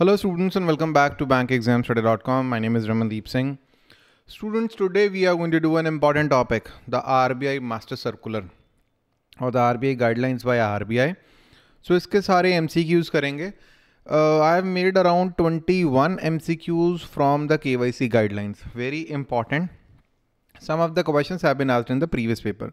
Hello students and welcome back to bankexamstudy.com. My name is Ramandeep Singh. Students, today we are going to do an important topic, the RBI Master Circular or the RBI guidelines by RBI. So इसके सारे MCQs करेंगे. Uh, I have made around 21 MCQs from the KYC guidelines. Very important. Some of the question have been asked in the previous paper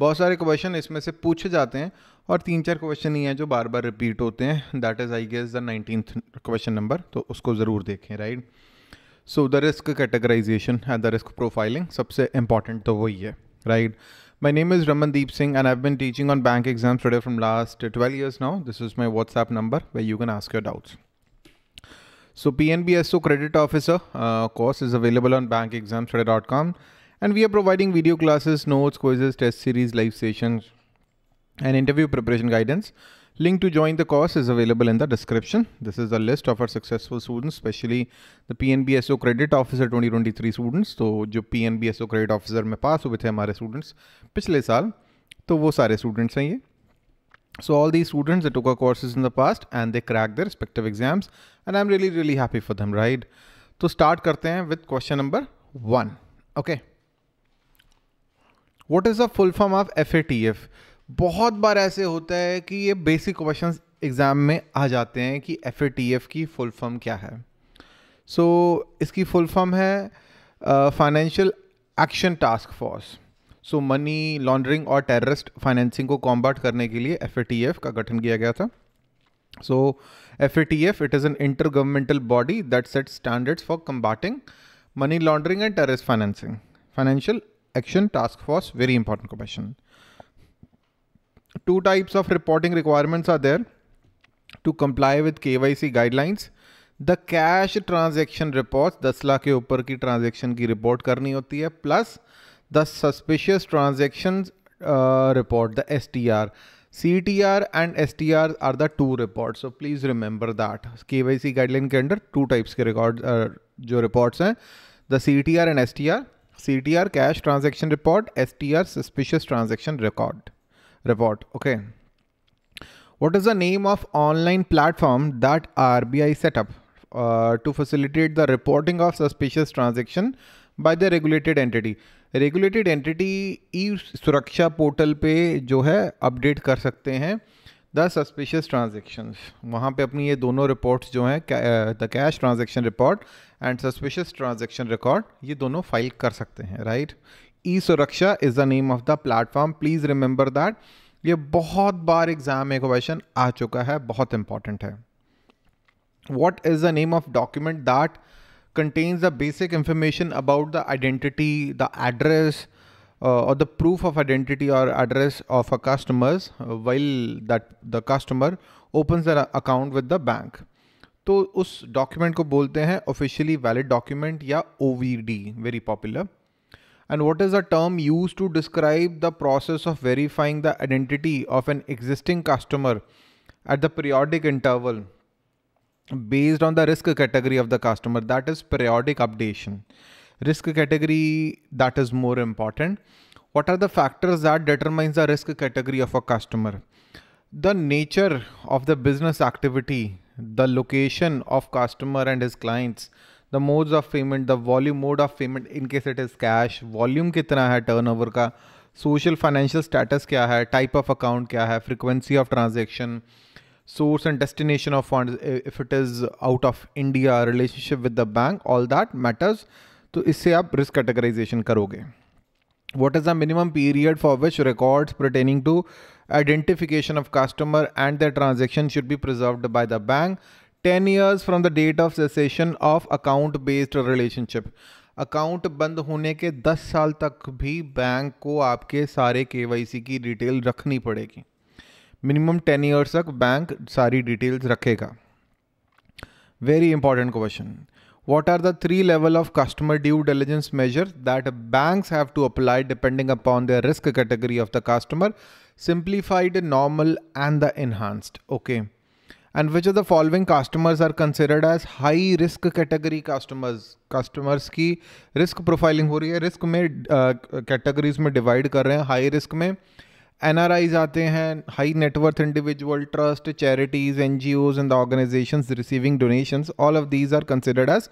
बहुत सारे question इसमें से पूछे जाते हैं और तीन चार क्वेश्चन ही हैं जो बार बार रिपीट होते हैं. That is I guess the nineteen question number तो उसको ज़रूर देखें right so the risk categorization and the risk profiling सबसे इंपॉर्टेंट तो वही है right my name is Ramandeep Singh and I been teaching on bank exam study from last twelve years now this is my WhatsApp number way you can ask your doubts so P N B S O credit officer course is available on bank exam study dot com and we are providing video classes, notes, quizzes, test series, live sessions, and interview preparation guidance. Link to join the course is available in the description. This is a list of our successful students, especially the PNBSO Credit Officer 2023 students. तो जो PNBSO Credit Officer में पास हुए थे हमारे students पिछले साल तो वो सारे students हैं ये So all these students they took our courses in the past and they cracked their respective exams and I'm really really happy for them right तो start करते हैं with question number one okay What is the full form of F A T F बहुत बार ऐसे होता है कि ये बेसिक क्वेश्चन एग्ज़ाम में आ जाते हैं कि एफ़ ए टी एफ़ की फुल फॉर्म क्या है। सो so, इसकी फुल फॉर्म है financial action task force so money laundering और टेररिस्ट फाइनेंसिंग को कॉम्बाट करने के लिए एफ़ ए टी एफ़ का गठन किया गया था। So F A T F it is an intergovernmental body that set standards for combating money laundering and terrorist financing financial action task force, very important question. Two types of reporting requirements are there to comply with KYC guidelines. The cash transaction report दस लाख के ऊपर की transaction की report करनी होती है plus the suspicious transaction report the S T R C T R and S T R R the two report so please remember that K Y C guideline के under two types के record जो reports हैं the C T R and S T R C T R cash transaction report S T R suspicious transaction record report okay what is the name of online platform that R B I set up to facilitate the reporting of suspicious transaction by the regulated entity regulated entity E Suraksha portal पे जो है update कर सकते हैं। The suspicious transactions वहाँ पे अपनी ये दोनों रिपोर्ट्स जो हैं the cash transaction report and suspicious transaction record ये दोनों फ़ाइल कर सकते हैं right? E Suraksha is the name of the platform. Please remember that. ये बहुत बार एग्ज़ाम में क्वेश्चन आ चुका है बहुत इंपॉर्टेंट है। What is the name of document that contains the basic information about the identity, the address, uh, or the proof of identity or address of a customers uh, while that the customer opens their account with the bank. तो उस document को बोलते हैं officially valid document या O V D very popular and what is the term use to describe the process of verifying the identity of an existing customer at the periodic interval based on the risk category of the customer that is periodic updation risk category that is more important what are the factors that determines the risk category of a customer the nature of the business activity the location of customer and his clients the modes of payment the volume mode of payment in case it is cash volume कितना है turnover का social financial status क्या है type of account क्या है frequency of transaction source and destination of funds if it is out of India relationship with the bank all that matters तो इससे आप रिस्क कैटेगराइजेशन करोगे। What is the minimum period for which record pertaining to identification of customer and the transaction should be preserve by the bank ten years from the date of cessation of account based relationship account बंद होने के दस साल तक भी bank को आपके सारे के वाई सी की डिटेल रखनी पड़ेगी। मिनिमम टेन ईयर्स तक बैंक सारी डिटेल्स रखेगा। Very important question What are the three level of customer due diligence measures that banks have to apply depending upon their risk category of the customer? Simplified, normal and the enhanced. Okay. And which of the following customers are considered as high risk category customers? Customers की risk profiling हो रही है risk में uh, categories में divide कर रहे हैं high risk में NRIs आते हैं high net worth individual trust charities NGOs and the organizations receiving donations all of these are considered as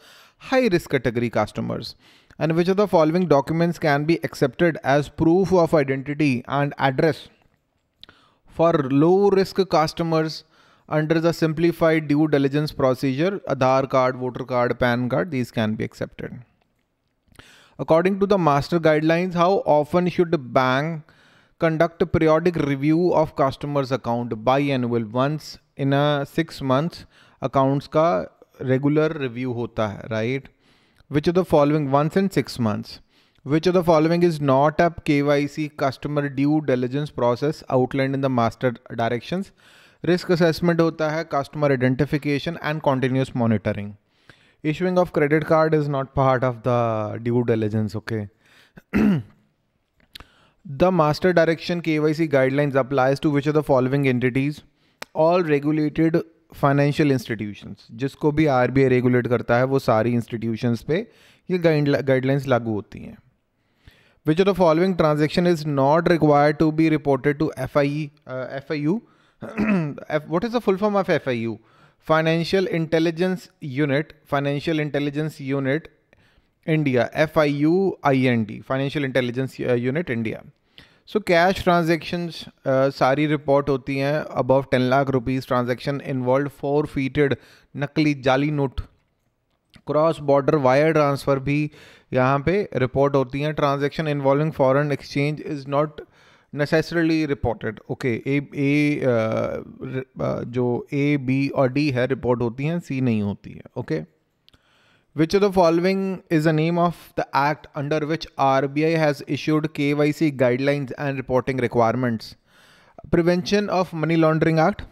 high risk category customers and which of the following documents can be accepted as proof of identity and address for low risk customers under the simplified due diligence procedure Aadhaar card voter card PAN card these can be accepted according to the master guidelines how often should the bank conduct a periodic review of customers account biannual once in a 6 months accounts ka regular review hota hai right which of the following once in 6 months which of the following is not a KYC customer due diligence process outlined in the master directions risk assessment hota hai customer identification and continuous monitoring issuing of credit card is not part of the due diligence okay the master direction KYC guidelines applies to which of the following entities? All regulated financial institutions जिसको भी RBI regulate करता है, वो सारी institutions पे ये guidelines लागू होती हैं। Which of the following transaction is not required to be reported to F I F I U what is the full form of F I U financial intelligence unit financial intelligence unit India F I U I N D financial intelligence unit India so cash transactions सारी report होती हैं above ten lakh rupees transaction involve forfeited नकली जाली note. Cross border wire transfer भी यहाँ पे report होती हैं। Transaction involving foreign exchange is not necessarily reported okay A A जो ए बी और डी है रिपोर्ट होती हैं सी नहीं होती है okay okay? Which of the following is the name of the act under which RBI has issued KYC guidelines and reporting requirements? Prevention of Money Laundering Act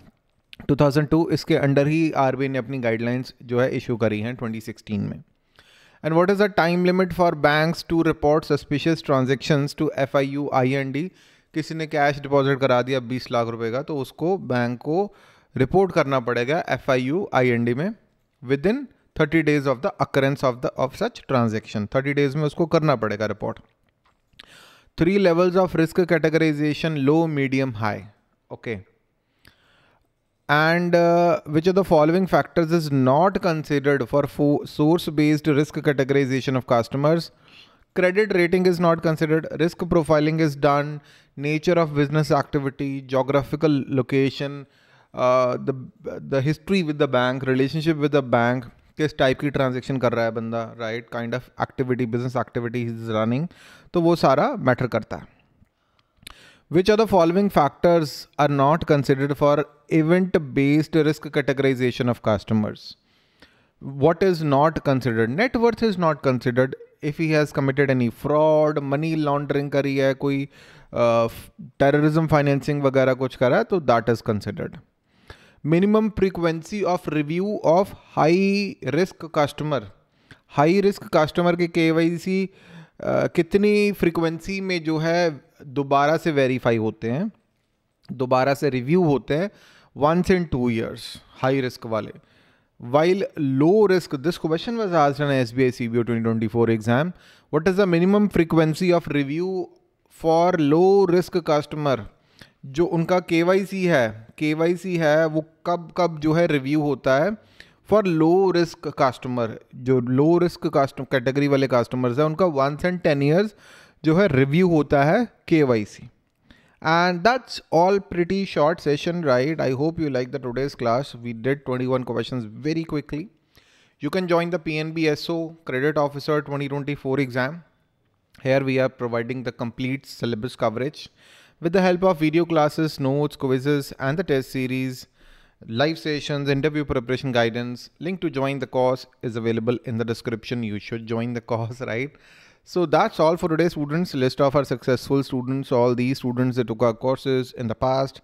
2002 इसके under ही RBI ने अपनी guidelines जो है issue करी हैं 2016 में। And what is the time limit for banks to report suspicious transactions to F I U I N D किसी ने कैश डिपॉजिट करा दिया 20 लाख रुपए का तो उसको बैंक को रिपोर्ट करना पड़ेगा F I U I N D में। Within thirty days of the occurrence of the of such transaction thirty days में उसको करना पड़ेगा report three levels of risk categorization low medium high okay and uh, which of the following factors is not considered for source based risk categorization of customers credit rating is not considered risk profiling is done nature of business activity geographical location uh, the the history with the bank relationship with the bank किस type की transaction कर रहा है बंदा right kind of activity business activity is running तो वो सारा matter करता है। Which are the following factors are not considered for event based risk categorization of customers is not considered? Net worth is not considered. If he has committed any fraud money laundering करी है कोई terrorism uh, financing वगैरह कुछ करा है तो that is considered minimum frequency of review of high risk customer high risk customer के K Y कितनी फ्रीक्वेंसी में जो है दोबारा से वेरीफाई होते हैं, दोबारा से रिव्यू होते हैं once in two years high risk वाले। While low risk this question was आज S B I C B O twenty twenty four exam what is the minimum frequency जो उनका के है के है, वो कब कब जो है रिव्यू होता है फॉर लो रिस्क कस्टमर जो लो रिस्क कस्टमर कैटेगरी वाले कस्टमर्स हैं, उनका वंस एंड टेन ईयर्स जो है रिव्यू होता है K Y C and that's all pretty short session right I hope you like the today's class we did twenty one question very quickly you can join the P N B S O credit officer twenty twenty four exam here we With the help of video classes, notes, quizzes, and the test series, live sessions, interview preparation guidance, link to join the course is available in the description. You should join the course, right? So that's all for today, students. List of our successful students, all these students that took our courses in the past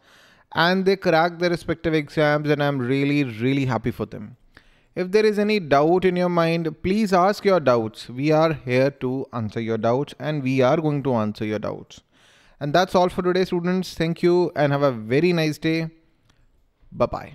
and they cracked their respective exams and I'm really, really happy for them. If there is any doubt in your mind, please ask your doubts. We are here to answer your doubts and we are going to answer your doubts. And that's all for today, students. Thank you and have a very nice day. Bye bye.